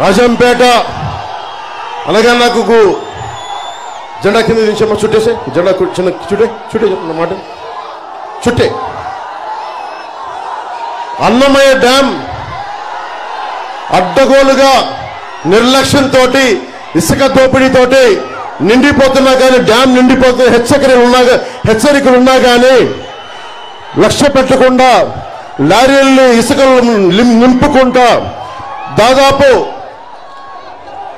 రాజంపేట అలాగే నాకు జెండా కింద దించమ్మా చుట్టేసే. జెండా చిన్న చుట్టే చుట్టే మాట. చుట్టే. అన్నమయ్య డ్యామ్ అడ్డగోలుగా నిర్లక్ష్యంతో ఇసుక దోపిడీతోటి నిండిపోతున్నా కానీ డ్యామ్ నిండిపోతున్న హెచ్చరికలు ఉన్నా హెచ్చరికలు ఉన్నా కానీ లక్ష్య పెట్టకుండా లారీల్ని ఇసుకలు నింపుకుంటా దాదాపు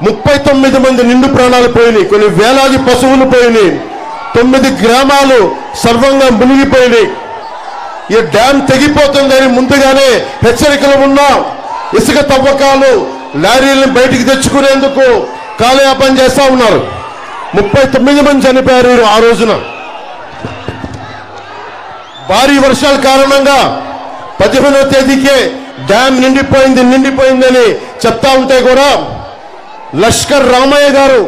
ముప్పై తొమ్మిది మంది నిండు ప్రాణాలు పోయినాయి. కొన్ని వేలాది పశువులు పోయినాయి. తొమ్మిది గ్రామాలు సర్వంగా మునిగిపోయినాయి. ఈ డ్యామ్ తెగిపోతుందని ముందుగానే హెచ్చరికలు ఉన్నా ఇసుక తవ్వకాలు లారీలను బయటికి తెచ్చుకునేందుకు కాలయాపన చేస్తా ఉన్నారు. ముప్పై తొమ్మిది మంది చనిపోయారు ఆ రోజున. భారీ వర్షాల కారణంగా పదిహేనవ తేదీకే డ్యామ్ నిండిపోయింది నిండిపోయిందని చెప్తా ఉంటే కూడా లష్కర్ రామయ్య గారు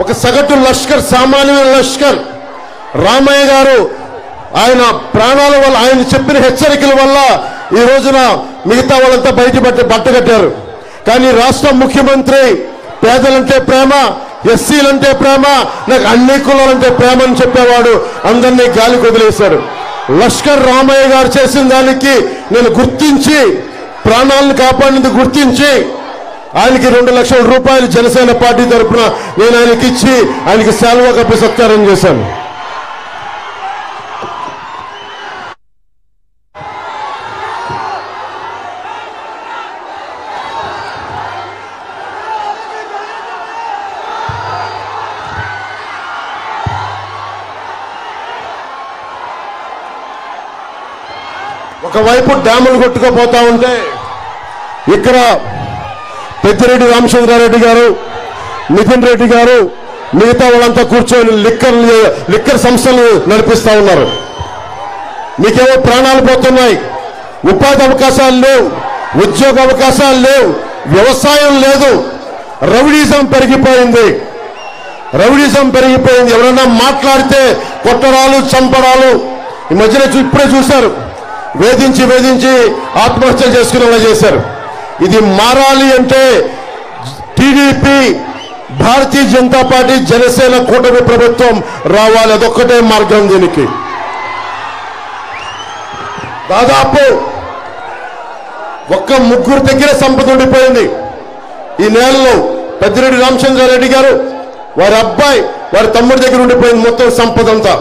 ఒక సగటు లష్కర్ సామాన్య లష్కర్ రామయ్య గారు ఆయన ప్రాణాల వల్ల ఆయన చెప్పిన హెచ్చరికల వల్ల ఈ రోజున మిగతా వాళ్ళంతా బయట బట్ట కానీ రాష్ట్ర ముఖ్యమంత్రి పేదలంటే ప్రేమ ఎస్సీలంటే ప్రేమ నాకు అన్ని కులాలంటే ప్రేమ అని చెప్పేవాడు అందరినీ గాలి వదిలేశారు లష్కర్ రామయ్య గారు చేసిన దానికి నేను గుర్తించి ప్రాణాలను కాపాడినందుకు గుర్తించి ఆయనకి రెండు లక్షల రూపాయలు జనసేన పార్టీ తరఫున నేను ఆయనకి ఇచ్చి ఆయనకి సెలవు కప్పి సత్కారం చేశాను. ఒకవైపు డ్యాములు కొట్టుకుపోతా ఉంటే ఇక్కడ పెద్దిరెడ్డి రామచంద్రారెడ్డి గారు నితిన్ రెడ్డి గారు మిగతా వాళ్ళంతా కూర్చొని లిక్కర్ లిక్కర్ సంస్థలు నడిపిస్తా ఉన్నారు. మీకేమో ప్రాణాలు పోతున్నాయి. ఉపాధి అవకాశాలు లేవు ఉద్యోగ అవకాశాలు లేవు వ్యవసాయం లేదు. రౌడీజం పెరిగిపోయింది. రౌడీజం పెరిగిపోయింది. ఎవరైనా మాట్లాడితే కొట్టడాలు చంపడాలు ఈ మధ్యన ఇప్పుడే చూశారు. వేధించి వేధించి ఆత్మహత్య చేసుకునేలా చేశారు. ఇది మారాలి అంటే టీడీపీ భారతీయ జనతా పార్టీ జనసేన కూటమి ప్రభుత్వం రావాలి. అదొక్కటే మార్గం దీనికి. దాదాపు ఒక్క ముగ్గురు దగ్గర సంపద ఉండిపోయింది. ఈ నేలలో పెద్దిరెడ్డి రామచంద్రారెడ్డి గారు వారి అబ్బాయి వారి తమ్ముడి దగ్గర ఉండిపోయింది మొత్తం సంపద అంతా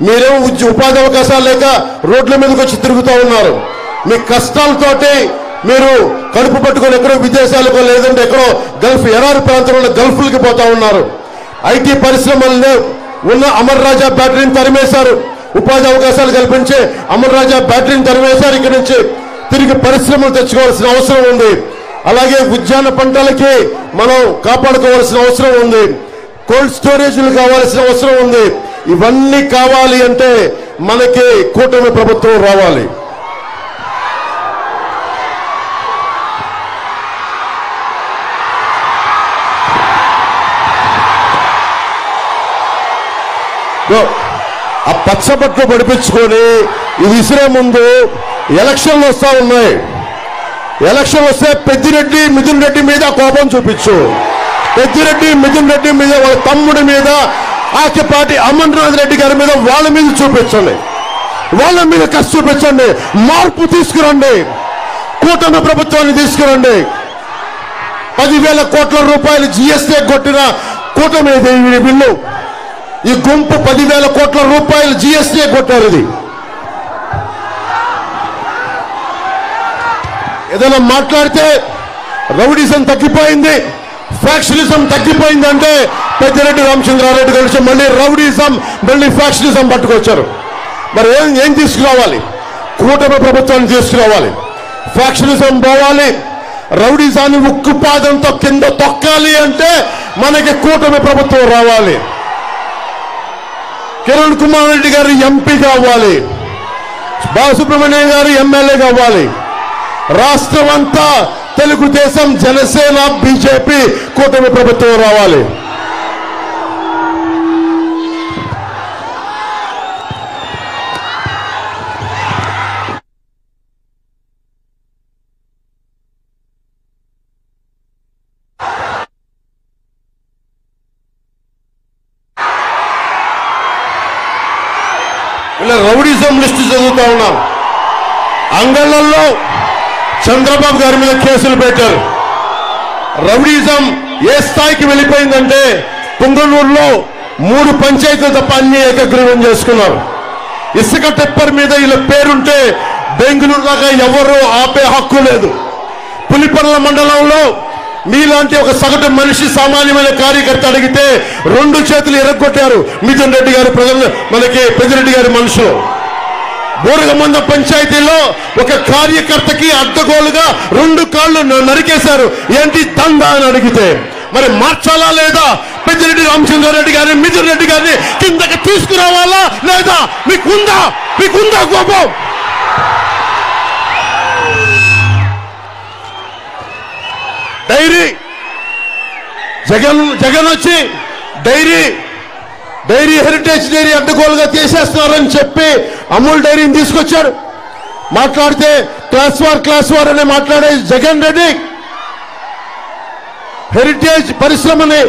మీరేమో ఉపాధి అవకాశాలు లేక రోడ్ల మీదకి వచ్చి తిరుగుతూ ఉన్నారు. మీ కష్టాలతోటి మీరు కడుపు పట్టుకొని ఎక్కడో విదేశాలకు లేదంటే ఎక్కడో గల్ఫ్ ఎరారు ప్రాంతంలో గల్ఫ్లకి పోతా ఉన్నారు. ఐటీ పరిశ్రమల్లో ఉన్న అమర్ రాజా బ్యాటరీని తరిమేశారు. ఉపాధి అవకాశాలు కల్పించే అమర్ రాజా బ్యాటరీని తరిమేశారు ఇక్కడి నుంచి. తిరిగి పరిశ్రమలు తెచ్చుకోవాల్సిన అవసరం ఉంది. అలాగే ఉద్యాన పంటలకి మనం కాపాడుకోవాల్సిన అవసరం ఉంది. కోల్డ్ స్టోరేజ్లు కావాల్సిన అవసరం ఉంది. ఇవన్నీ కావాలి అంటే మనకి కూటమి ప్రభుత్వం రావాలి. ఆ పచ్చబట్లు పడిపించుకొని ఇది ఇసిరే ముందు ఎలక్షన్లు వస్తా ఉన్నాయి. ఎలక్షన్ వస్తే పెద్దిరెడ్డి మిథున్ రెడ్డి మీద కోపం చూపించు. పెద్దిరెడ్డి మిథున్ రెడ్డి మీద వాళ్ళ తమ్ముడి మీద ఆకిపాటి అమర్నాథ్ రెడ్డి గారి మీద వాళ్ళ మీద చూపించండి. వాళ్ళ మీద కసి చూపించండి. మార్పు తీసుకురండి. కూటమి ప్రభుత్వాన్ని తీసుకురండి. పదివేల కోట్ల రూపాయలు జిఎస్టీ కొట్టిన కూటమి బిల్లు. ఈ గుంపు పదివేల కోట్ల రూపాయలు జిఎస్టీ కొట్టారు ఇది. ఏదైనా మాట్లాడితే రౌడీసం తగ్గిపోయింది. ఫ్యాక్షనిజం తగ్గిపోయిందంటే పెద్దిరెడ్డి రామచంద్రారెడ్డి కలిసి మళ్ళీ రౌడీజం మళ్ళీ ఫ్యాక్షనిజం పట్టుకొచ్చారు. మరి ఏం ఏం తీసుకురావాలి? కూటమి ప్రభుత్వాన్ని తీసుకురావాలి. ఫ్యాక్షనిజం పోవాలి రౌడీజాన్ని ఉక్కుపాదంతో కింద తొక్కాలి అంటే మనకి కూటమి ప్రభుత్వం రావాలి. కిరణ్ కుమార్ రెడ్డి గారు ఎంపీ కావాలి బాలసుబ్రహ్మణ్యం గారు ఎమ్మెల్యే కావాలి రాష్ట్రం అంతా తెలుగుదేశం జనసేన బీజేపీ కూటమి ప్రభుత్వం రావాలి. రౌడిజం రౌడీజం లిస్టు చదువుతా ఉన్నాం. అంగళ్ళల్లో చంద్రబాబు గారి మీద కేసులు పెట్టారు. రౌడీజం ఏ స్థాయికి వెళ్ళిపోయిందంటే పుంగనూరులో మూడు పంచాయతీలు తప్ప అన్ని ఏకగ్రీవం చేసుకున్నారు. ఇసుక టెప్పర్ మీద ఇలా పేరుంటే బెంగళూరు దాకా ఎవరు ఆపే హక్కు లేదు. పులిపల్ల మండలంలో మీలాంటి ఒక సగటు మనిషి సామాన్యమైన కార్యకర్త అడిగితే రెండు చేతులు ఎరగొట్టారు. మిథున్ రెడ్డి గారి ప్రజలు మనకి పెద్దిరెడ్డి గారి మనుషులు. బూరగమంద పంచాయతీలో ఒక కార్యకర్తకి అడ్డగోలుగా రెండు కాళ్ళు నరికేశారు. ఏంటి దందా అని అడిగితే మరి మార్చాలా లేదా? పెద్దిరెడ్డి రామచంద్రారెడ్డి గారిని మిథున్ రెడ్డి గారిని కిందకి తీసుకురావాలా లేదా? మీకుందా? మీకుందా కోపం? డైరీ. జగన్ జగన్ వచ్చి డైరీ డైరీ హెరిటేజ్ డైరీ అడ్డగోలుగా తీసేస్తున్నారని చెప్పి అమూల్ డైరీని తీసుకొచ్చారు. మాట్లాడితే క్లాస్ వార్ క్లాస్ వార్ అని మాట్లాడే జగన్ రెడ్డి. హెరిటేజ్ పరిశ్రమని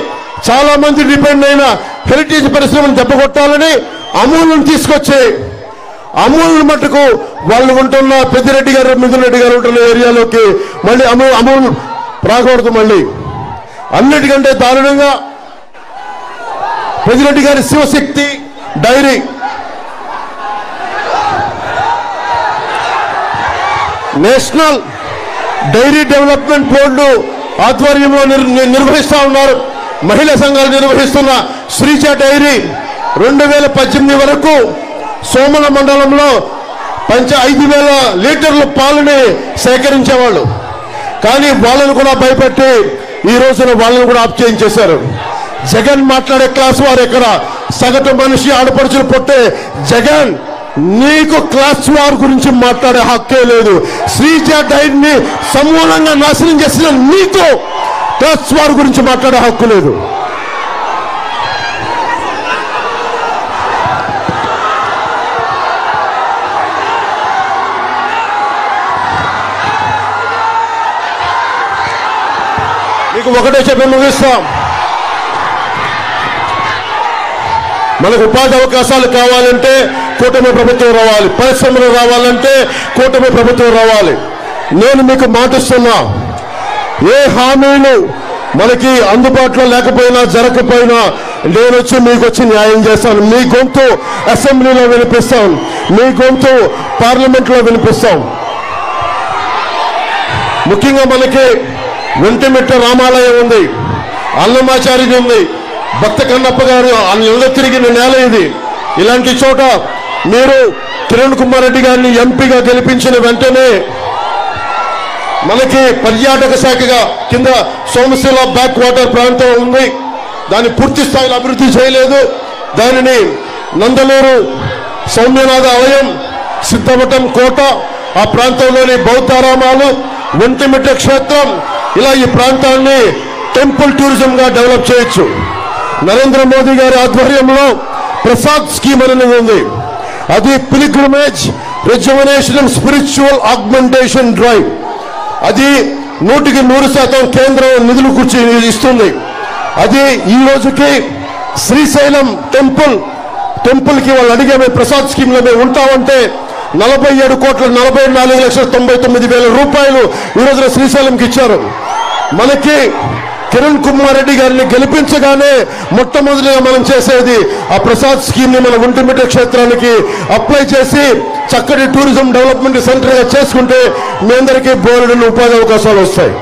చాలా మంది డిపెండ్ అయిన హెరిటేజ్ పరిశ్రమను దెబ్బకొట్టాలని అమూల్ను తీసుకొచ్చి అమూల్ మటుకు వాళ్ళు ఉంటున్న పెద్దిరెడ్డి గారు మిథున్ రెడ్డి గారు ఉంటున్న ఏరియాలోకి మళ్ళీ అమూల్ అమూల్ రాకూడదు మళ్ళీ. అన్నిటికంటే దారుణంగా పెద్దిరెడ్డి గారి Shivashakti dairy national dairy development board ఆధ్వర్యంలో నిర్వహిస్తూ నిర్వహిస్తా ఉన్నారు. మహిళా సంఘాలు నిర్వహిస్తున్న శ్రీజ డైరీ రెండు వేల పద్దెనిమిది వరకు సోమల మండలంలో పంచ ఐదు వేల లీటర్ల పాలని సేకరించేవాళ్ళు. కానీ వాళ్ళను కూడా భయపెట్టి ఈ రోజున వాళ్ళను కూడా ఆప్ చేయించేశారు జగన్ మాట్లాడే క్లాస్ వారు ఎక్కడ? సగటు మనిషి ఆడపడుచులు పొట్టే జగన్ నీకు క్లాస్ వార్ గురించి మాట్లాడే హక్కే లేదు. శ్రీజ డైట్ని సమూలంగా నాశనం చేసిన నీకు క్లాస్ వార్ గురించి మాట్లాడే హక్కు లేదు. మీకు ఒకటే చెప్పి ముగిస్తాం మనకు ఉపాధి అవకాశాలు కావాలంటే కూటమి ప్రభుత్వం రావాలి. పరిశ్రమలు రావాలంటే కూటమి ప్రభుత్వం రావాలి. నేను మీకు మాటిస్తున్నా ఏ హామీలు మనకి అందుబాటులో లేకపోయినా జరగకపోయినా నేను వచ్చి మీకు వచ్చి న్యాయం చేస్తాను. మీ గొంతు అసెంబ్లీలో వినిపిస్తాం. మీ గొంతు పార్లమెంట్లో వినిపిస్తాం. ముఖ్యంగా మనకి వెంటమిట్ట రామాలయం ఉంది. అన్నమాచార్యుడు ఉంది. భక్త కన్నప్ప గారు ఇళ్ళ తిరిగిన నేల ఇది. ఇలాంటి చోట మీరు కిరణ్ కుమార్ రెడ్డి గారిని ఎంపీగా గెలిపించిన వెంటనే మనకి పర్యాటక శాఖగా కింద సోమశిల బ్యాక్ వాటర్ ప్రాంతం ఉంది. దాన్ని పూర్తి స్థాయిలో అభివృద్ధి చేయలేదు. దానిని నందలూరు సౌమ్యనాథ ఆలయం సిద్ధమఠం కోట ఆ ప్రాంతంలోని బౌద్ధారామాలు ఒంటిమిట్ట క్షేత్రం ఇలా ఈ ప్రాంతాన్ని టెంపుల్ టూరిజం గా డెవలప్ చేయొచ్చు. నరేంద్ర మోదీ గారి ఆధ్వర్యంలో ప్రసాద్ స్కీమ్ అనేది ఉంది. అది pilgrimage reservation spiritual augmentation drive అది నూటికి నూరు శాతం కేంద్రం నిధులు కూర్చి ఇస్తుంది. అది ఈ రోజుకి శ్రీశైలం టెంపుల్ టెంపుల్కి వాళ్ళు అడిగే మేము ప్రసాద్ స్కీమ్లో మేము ఉంటామంటే నలభై ఏడు కోట్ల నలభై నాలుగు లక్షల తొంభై తొమ్మిది వేల రూపాయలు ఈ రోజున శ్రీశైలంకి ఇచ్చారు. మనకి కిరణ్ కుమార్ రెడ్డి గారిని గెలిపించగానే మొట్టమొదటిగా మనం చేసేది ఆ ప్రసాద్ స్కీమ్ని మన ఒంటిమిట క్షేత్రానికి అప్లై చేసి చక్కటి టూరిజం డెవలప్మెంట్ సెంటర్గా చేసుకుంటే మీ అందరికీ బోలెడు ఉపాధి అవకాశాలు వస్తాయి.